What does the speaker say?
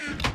Ah.